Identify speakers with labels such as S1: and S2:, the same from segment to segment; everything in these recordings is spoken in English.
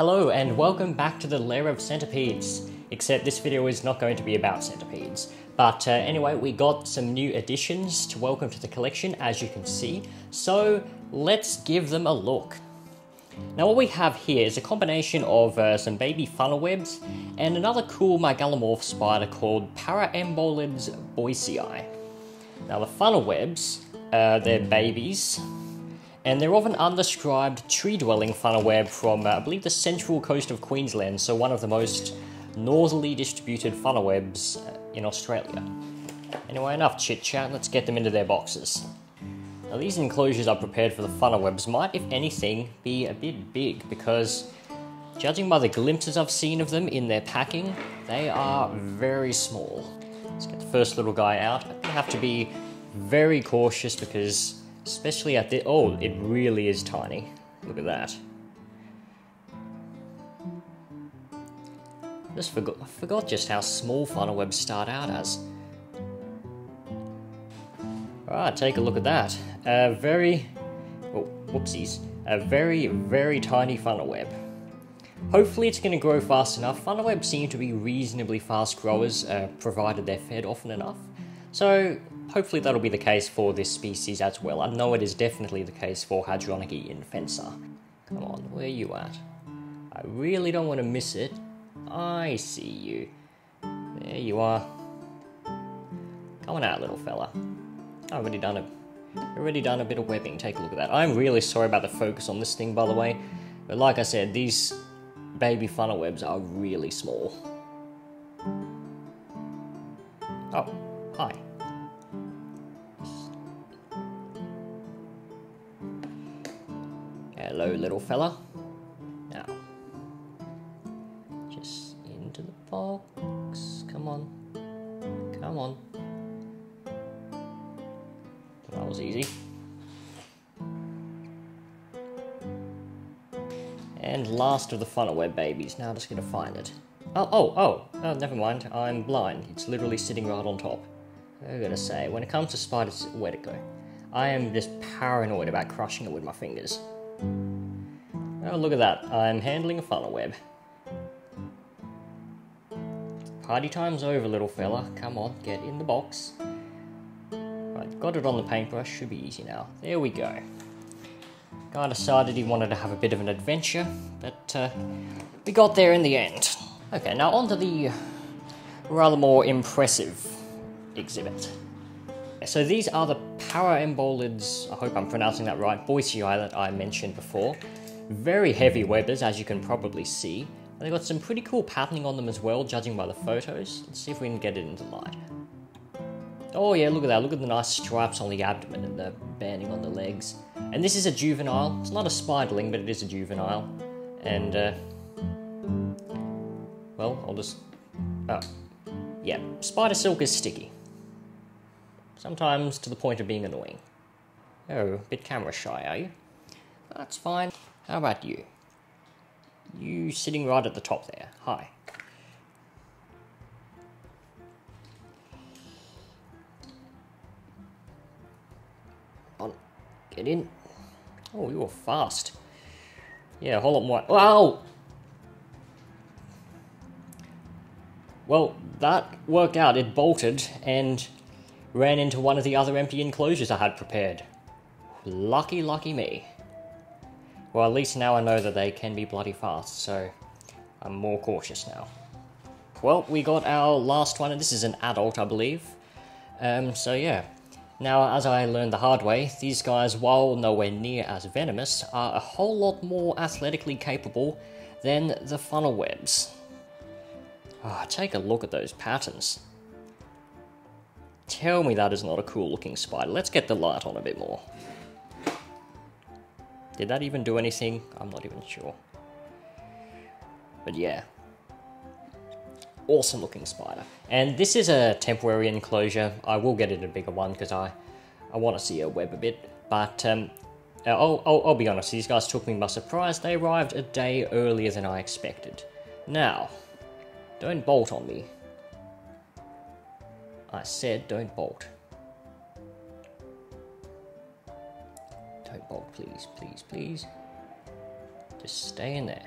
S1: Hello and welcome back to the Lair of Centipedes. Except this video is not going to be about centipedes. But uh, anyway, we got some new additions to welcome to the collection, as you can see. So let's give them a look. Now what we have here is a combination of uh, some baby funnel webs and another cool mygalomorph spider called Paraembolides boycei. Now the funnel webs, uh, they're babies, and they're of an undescribed tree-dwelling funnel web from, uh, I believe, the central coast of Queensland, so one of the most northerly distributed funnel webs uh, in Australia. Anyway, enough chit-chat, let's get them into their boxes. Now these enclosures are prepared for the funnel webs might, if anything, be a bit big, because judging by the glimpses I've seen of them in their packing, they are very small. Let's get the first little guy out. I have to be very cautious because Especially at the... Oh, it really is tiny. Look at that. Just forgot, I forgot just how small funnel webs start out as. Alright, take a look at that. A very... Oh, whoopsies. A very, very tiny funnel web. Hopefully it's going to grow fast enough. Funnel webs seem to be reasonably fast growers, uh, provided they're fed often enough. So Hopefully that'll be the case for this species as well. I know it is definitely the case for Hadronyche infensa. Come on, where are you at? I really don't want to miss it. I see you. There you are. Come on out, little fella. I've already done it. Already done a bit of webbing. Take a look at that. I'm really sorry about the focus on this thing, by the way. But like I said, these baby funnel webs are really small. Oh, hi. Little fella. Now, just into the box. Come on. Come on. That was easy. And last of the funnel web babies. Now I'm just gonna find it. Oh, oh, oh, oh, never mind. I'm blind. It's literally sitting right on top. I'm gonna say, when it comes to spiders, where to go? I am just paranoid about crushing it with my fingers. Oh, look at that. I'm handling a funnel web. Party time's over, little fella. Come on, get in the box. Right, got it on the paintbrush. Should be easy now. There we go. Guy decided he wanted to have a bit of an adventure, but uh, we got there in the end. Okay, now on to the rather more impressive exhibit. So these are the Paraembolides, I hope I'm pronouncing that right, boycei that I mentioned before. Very heavy webbers, as you can probably see. They've got some pretty cool patterning on them as well, judging by the photos. Let's see if we can get it into light. Oh yeah, look at that. Look at the nice stripes on the abdomen and the banding on the legs. And this is a juvenile. It's not a spiderling, but it is a juvenile. And, uh, well, I'll just... Oh, yeah, spider silk is sticky. Sometimes to the point of being annoying. Oh, a bit camera shy, are you? That's fine. How about you? You sitting right at the top there. Hi. On. Get in. Oh, you're fast. Yeah, a whole lot more. Wow! Well, that worked out. It bolted and ran into one of the other empty enclosures I had prepared. Lucky, lucky me. Well, at least now I know that they can be bloody fast, so I'm more cautious now. Well, we got our last one, and this is an adult, I believe. Um, so yeah. Now, as I learned the hard way, these guys, while nowhere near as venomous, are a whole lot more athletically capable than the funnel webs. Oh, take a look at those patterns. Tell me that is not a cool looking spider. Let's get the light on a bit more. Did that even do anything? I'm not even sure. But yeah. Awesome looking spider. And this is a temporary enclosure. I will get it a bigger one because I, I want to see a web a bit. But um, I'll, I'll, I'll be honest, these guys took me by surprise. They arrived a day earlier than I expected. Now, don't bolt on me. I said don't bolt. Don't bolt, please, please, please. Just stay in there.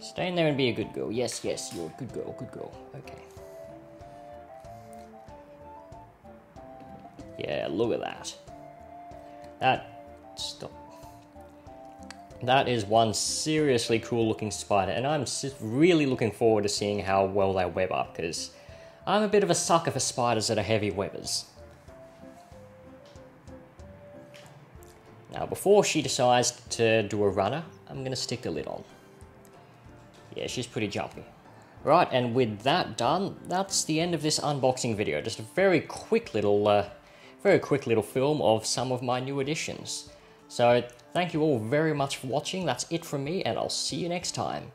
S1: Stay in there and be a good girl. Yes, yes, you're a good girl, good girl. Okay. Yeah, look at that. That... Stop. That is one seriously cool looking spider, and I'm really looking forward to seeing how well they web up, because I'm a bit of a sucker for spiders that are heavy webbers. Now, before she decides to do a runner, I'm going to stick the lid on. Yeah, she's pretty jumpy. Right, and with that done, that's the end of this unboxing video. Just a very quick little, uh, very quick little film of some of my new additions. So, thank you all very much for watching. That's it from me, and I'll see you next time.